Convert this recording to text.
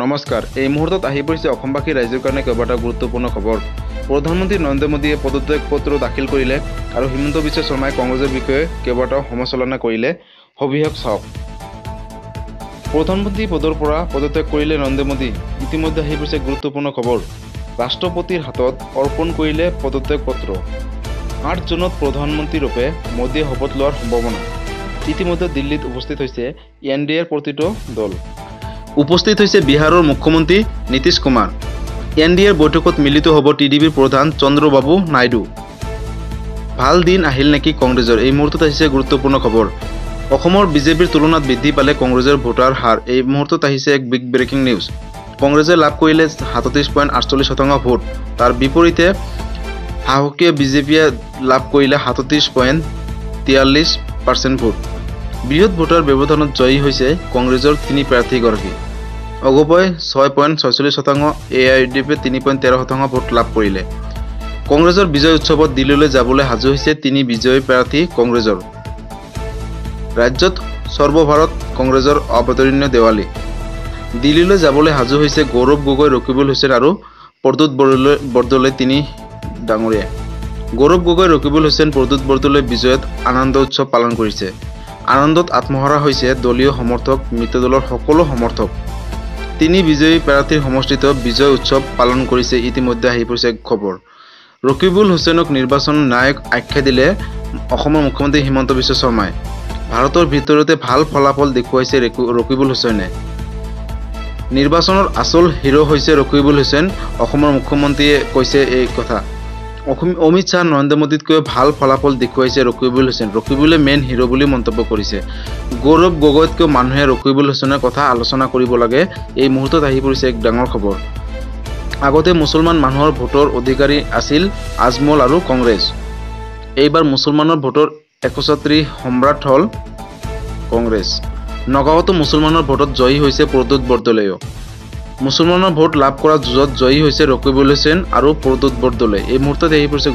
নমস্কাৰ এই মুহূৰ্তত আহি পৰিছে অসমবাসী ৰাইজৰ কাৰণে কেইবাটাও গুৰুত্বপূৰ্ণ খবৰ। প্ৰধানমন্ত্ৰী নৰেন্দ্ৰ মোদীয়ে পদত্যাগ পত্ৰ দাখিল কৰিলে আৰু হিমন্ত বিশ্ব শৰ্মাই কংগ্ৰেছৰ বিষয়ে কেইবাটাও সমালোচনা কৰিলে। সবিশেষ চাওক। প্ৰধানমন্ত্ৰী পদৰ পৰা পদত্যাগ কৰিলে নৰেন্দ্ৰ মোদী। ইতিমধ্যে আহি পৰিছে গুৰুত্বপূৰ্ণ খবৰ। ৰাষ্ট্ৰপতিৰ হাতত অৰ্পণ কৰিলে পদত্যাগ পত্ৰ। আঠ জুনত প্ৰধানমন্ত্ৰীৰূপে মোদীয়ে শপত লোৱাৰ সম্ভাৱনা। ইতিমধ্যে দিল্লীত উপস্থিত হৈছে এন ডি এৰ প্ৰতিটো দল। উপস্থিত হৈছে বিহাৰৰ মুখ্যমন্ত্ৰী নীতিশ কুমাৰ। এন ডি এৰ বৈঠকত মিলিত হ'ব টি ডি বিৰ প্ৰধান চন্দ্ৰবাবু নাইডু। ভালো দিন আহিল নেকি কংগ্ৰেছৰ? এই মুহূৰ্তত আহিছে গুৰুত্বপূৰ্ণ খবৰ। অসমৰ বিজেপিৰ তুলনাত বৃদ্ধি পালে কংগ্ৰেছৰ ভোটাৰ হাৰ। এই মুহূৰ্তত আহিছে এক বিগ ব্ৰেকিং নিউজ কংগ্ৰেছে লাভ কৰিলে সাতত্ৰিছ পইণ্ট আঠচল্লিছ শতাংশ ভোট। তাৰ বিপৰীতে সাহসীয় বিজেপিয়ে লাভ কৰিলে সাতত্ৰিছ পইণ্ট তিয়াল্লিছ পাৰ্চেণ্ট ভোট। বৃহৎ ভোটৰ ব্যৱধানত জয়ী হৈছে কংগ্ৰেছৰ তিনি প্ৰাৰ্থীগৰাকী। অগপই ছয় পইণ্ট ছয়চল্লিছ শতাংশ এ আই ডি এফে তিনি পইণ্ট তেৰ শতাংশ ভোট লাভ কৰিলে। কংগ্ৰেছৰ বিজয় উৎসৱত দিল্লীলৈ যাবলৈ সাজু হৈছে তিনি বিজয়ী প্ৰাৰ্থী কংগ্ৰেছৰ। ৰাজ্যত সৰ্বভাৰত কংগ্ৰেছৰ অৱতৰণীয় দেৱালী। দিল্লীলৈ যাবলৈ সাজু হৈছে গৌৰৱ গগৈ ৰকিবুল হুছেইন আৰু প্ৰদ্যুৎ বৰদলৈ বৰদলৈ তিনি ডাঙৰীয়া। গৌৰৱ গগৈ ৰকিবুল হুছেইন প্ৰদ্যুৎ বৰদলৈ বিজয়ত আনন্দ উৎসৱ পালন কৰিছে। আনন্দত আত্মহাৰা হৈছে দলীয় সমৰ্থক মিত্ৰদলৰ সকলো সমৰ্থক। তিনি বিজয়ী প্ৰাৰ্থীৰ সমষ্টিত বিজয় উৎসৱ পালন কৰিছে ইতিমধ্যে আহি পৰিছে খবৰ। ৰকিবুল হুছেইনক নিৰ্বাচন নায়ক আখ্যা দিলে অসমৰ মুখ্যমন্ত্ৰী হিমন্ত বিশ্ব শৰ্মাই। ভাৰতৰ ভিতৰতে ভাল ফলাফল দেখুৱাইছে ৰেকু- ৰকিবুল হুছেইনে নিৰ্বাচনৰ আচল হিৰ' হৈছে ৰকিবুল হুছেইন অসমৰ মুখ্যমন্ত্ৰীয়ে কৈছে এই কথা। অমিত শ্বাহ নৰেন্দ্ৰ মোদীতকৈ ভাল ফলাফল দেখুৱাইছে ৰকিবুল হুছেইন ৰকিবুলে মেইন হিৰ' বুলি মন্তব্য কৰিছে। গৌৰৱ গগৈতকৈ মানুহে ৰকিবুল হুছেইনৰ কথা আলোচনা কৰিব লাগে। এই মুহূৰ্তত আহি পৰিছে এক ডাঙৰ খবৰ। আগতে মুছলমান মানুহৰ ভোটৰ অধিকাৰী আছিল আজমল আৰু কংগ্ৰেছ। এইবাৰ মুছলমানৰ ভোটৰ একছত্ৰী সম্ৰাট হ'ল কংগ্ৰেছ। নগাঁৱতো মুছলমানৰ ভোটত জয়ী হৈছে প্ৰদ্যুৎ বৰদলৈও। মুছলমানৰ ভোট লাভ কৰা যুঁজত জয়ী হৈছে ৰকিবুল হুছেইন আৰু প্ৰদ্যুৎ বৰদলৈ। এই মুহূৰ্তত আহি পৰিছে